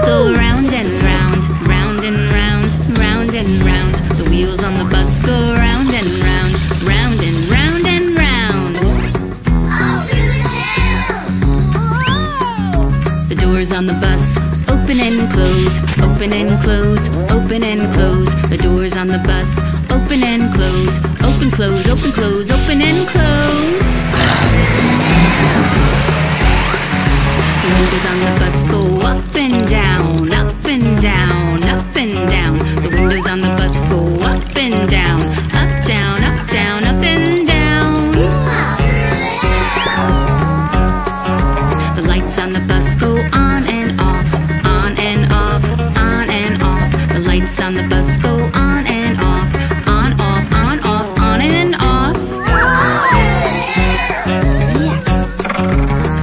go round and round, round and round, round and round. The wheels on the bus go round and round, round and round and round. The doors on the bus open and close, open and close, open and close. The doors on the bus open and close, open, close, open, close, open and close. The windows on the bus go up lights on the bus go on and off, on and off, on and off. The lights on the bus go on and off, on, off, on, off, on and off.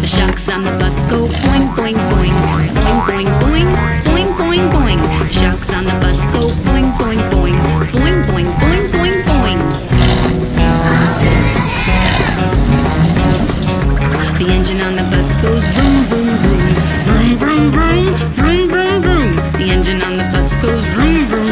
The shocks on the bus go boing, boing, boing, boing, vroom, vroom, vroom. The engine on the bus goes vroom, vroom,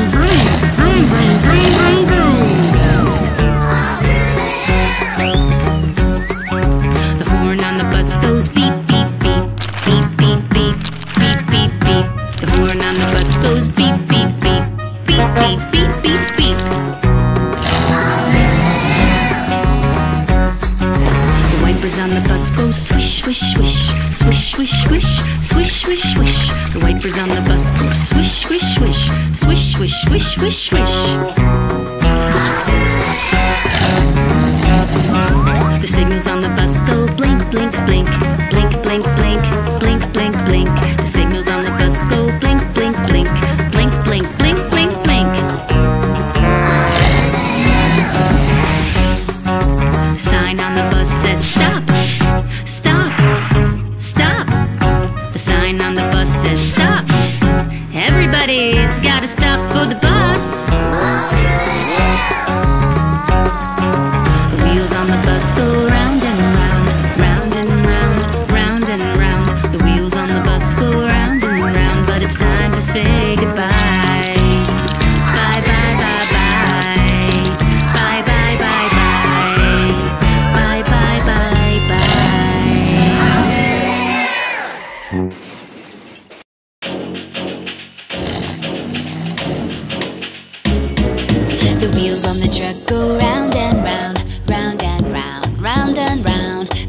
swish, swish, swish, swish. The signals on the bus go blink, blink, blink, blink, blink, blink, blink, blink, blink. The signals on the bus go blink, blink, blink, blink, blink, blink, blink, blink. Sign on the bus says stop,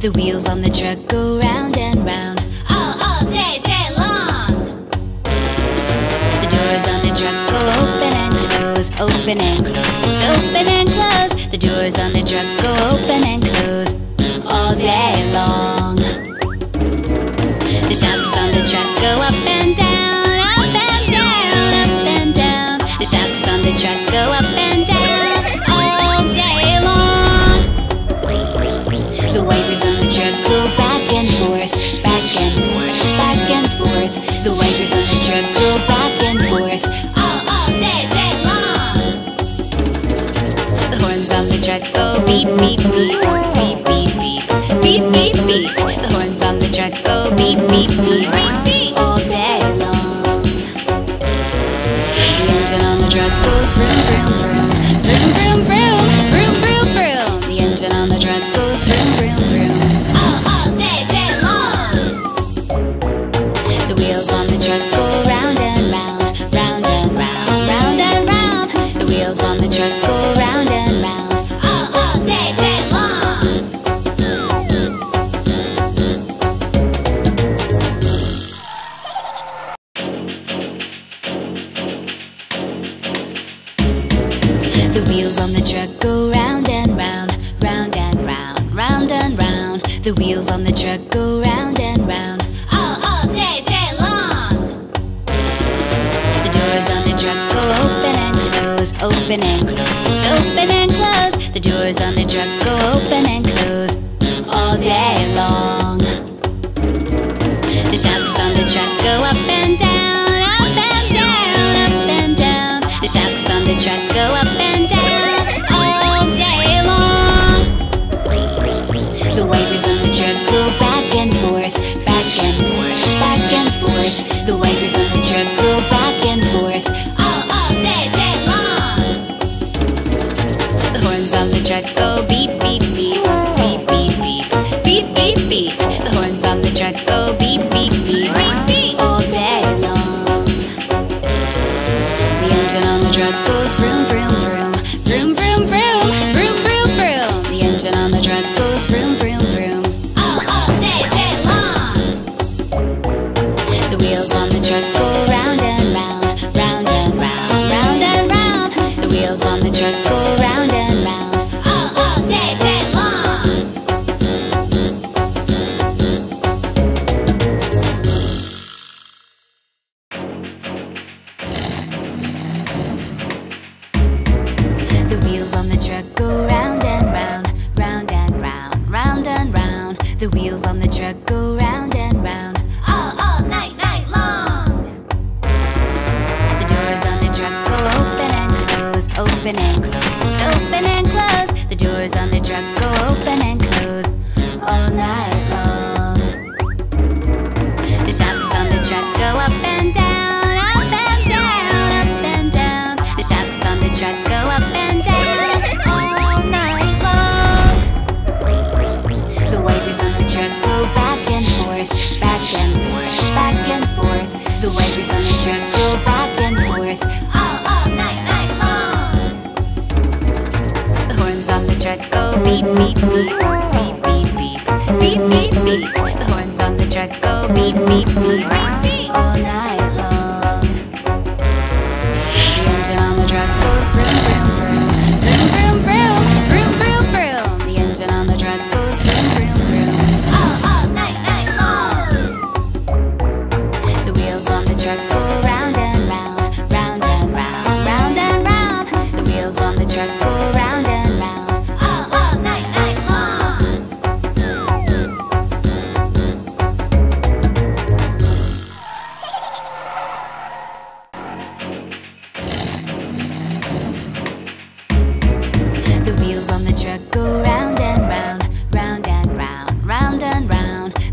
The wheels on the truck go round and round, all, all day, day long. The doors on the truck go open and close, open and close, open and close. The doors on the truck go open and close, all day long. The shocks on the truck go up and down, up and down, up and down. The shocks on the truck go truck goes vroom, vroom, vroom. Vroom, vroom, vroom. Vroom, vroom, vroom. The engine on the truck goes vroom, vroom, vroom. All, all day, day long. The wheels on the truck go round and round. Round and round, round and round. The wheels on the truck go wheels on the truck go round and round, round and round, round and round. The wheels on the truck go round and round, all, all day, day long. The doors on the truck go open and close, open and close, open and close. The doors on the truck go happening. beep beep beep beep beep beep beep beep beep. The horns on the truck go beep beep beep.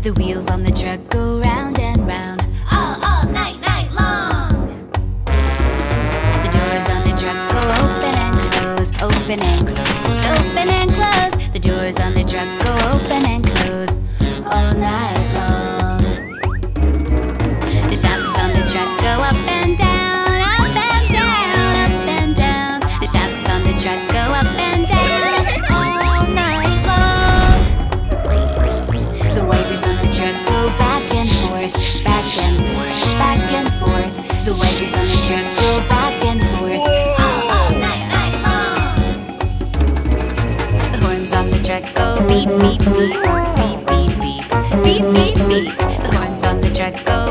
The wheels on the truck go round.